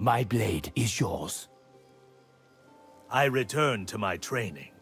My blade is yours. I return to my training.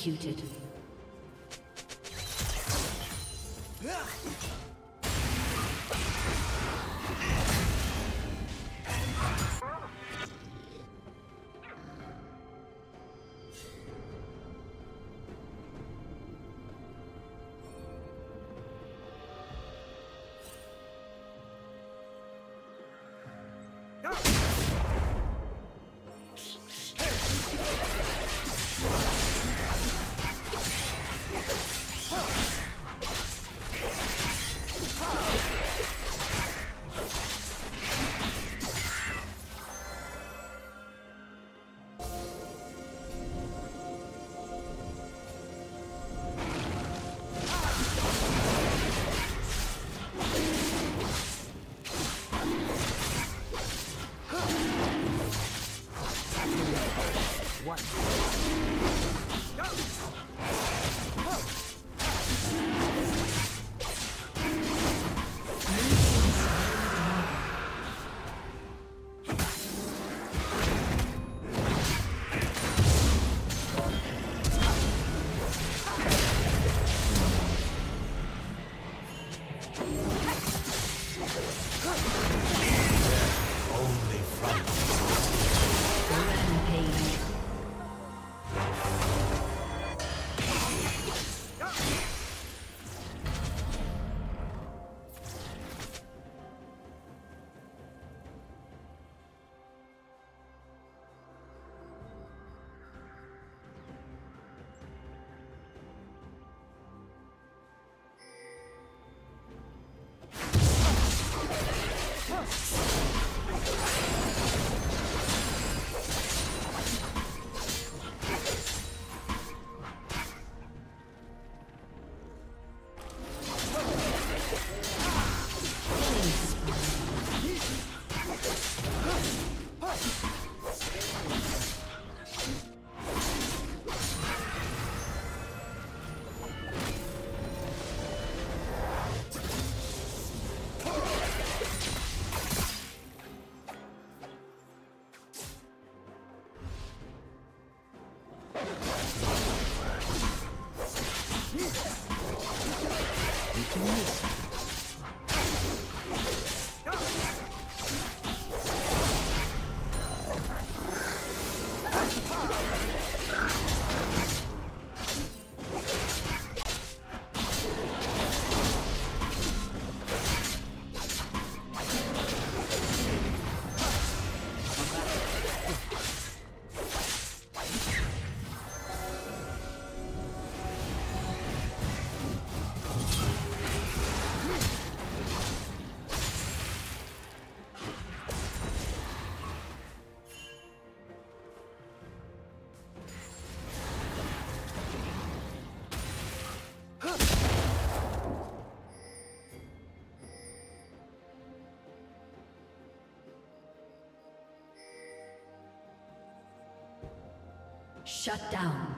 Executed. Shut down.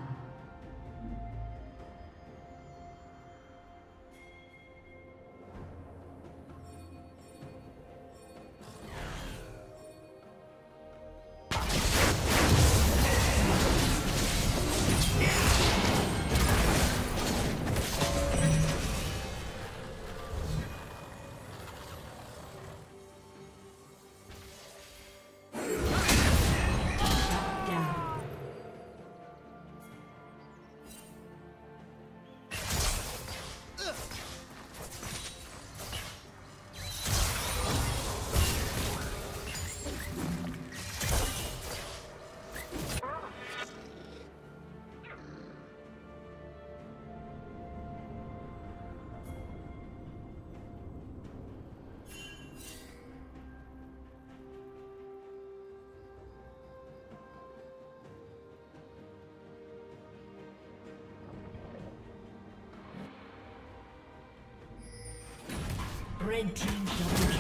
Red team double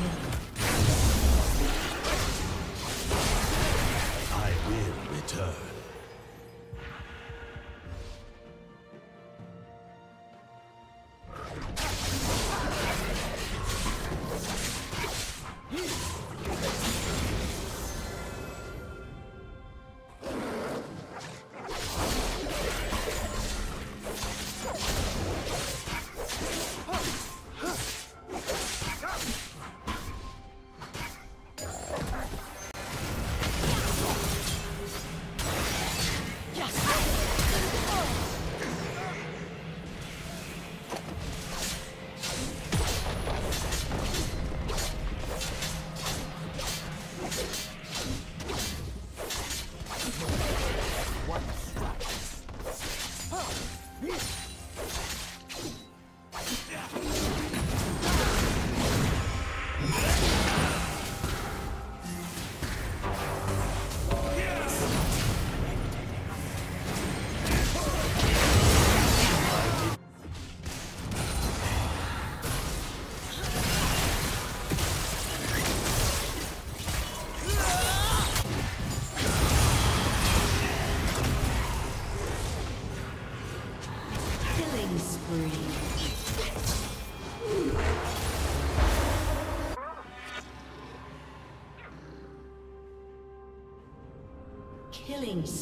Killing spree.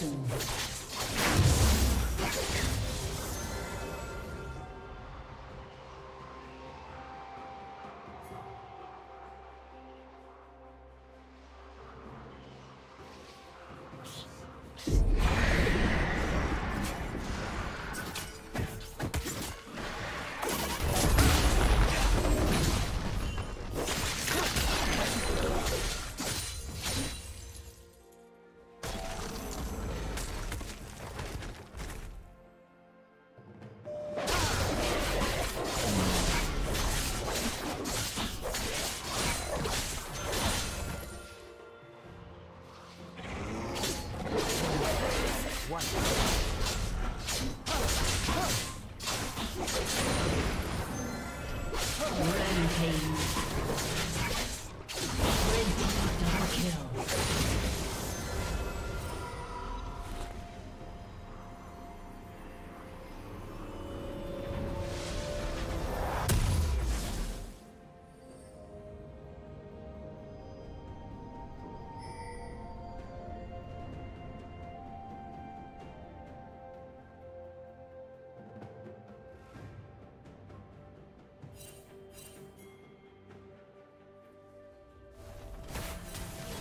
Soon.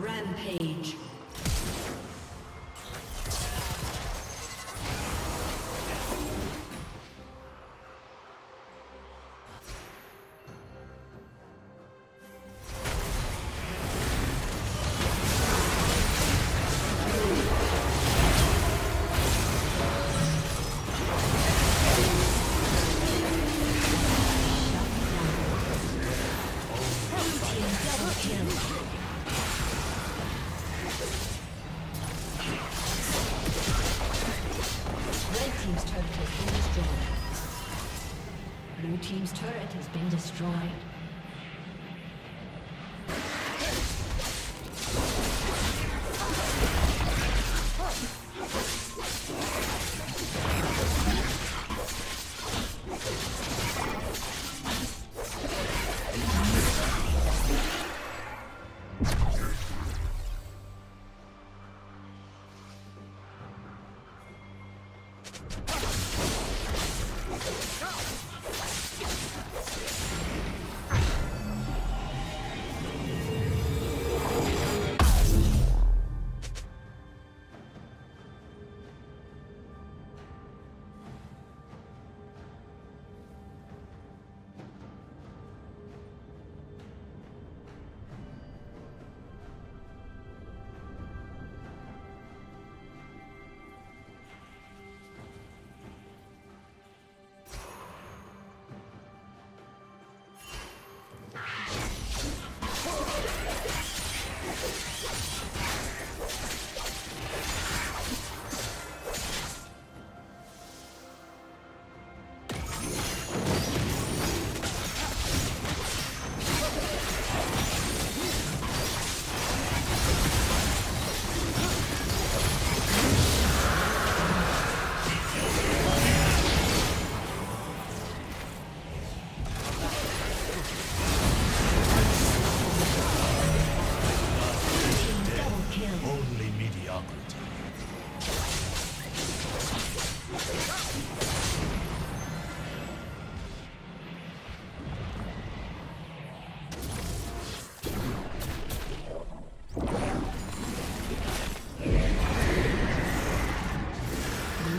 Rampage. Destroyed.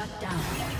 Shut down.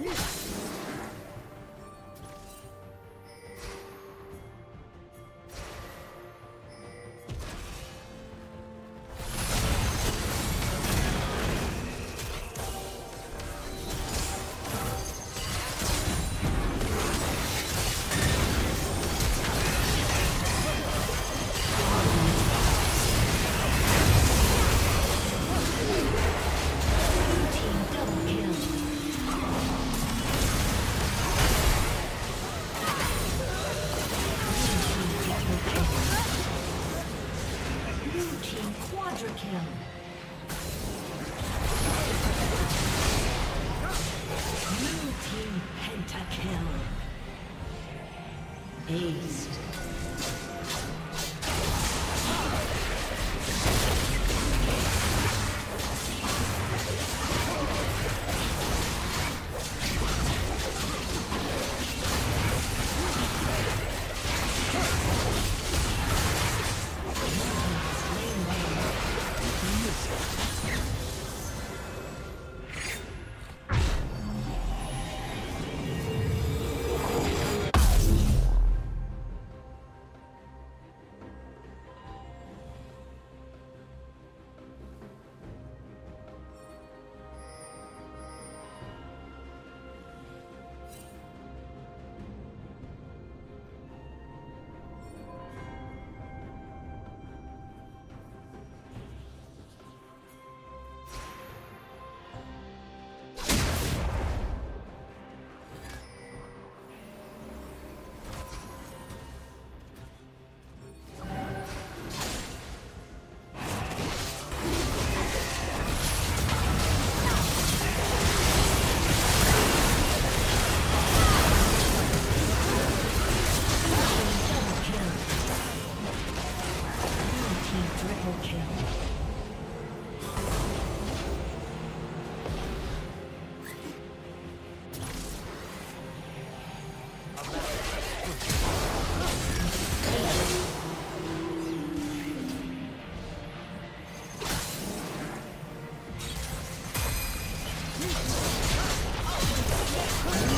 Yes! podcast. Ace.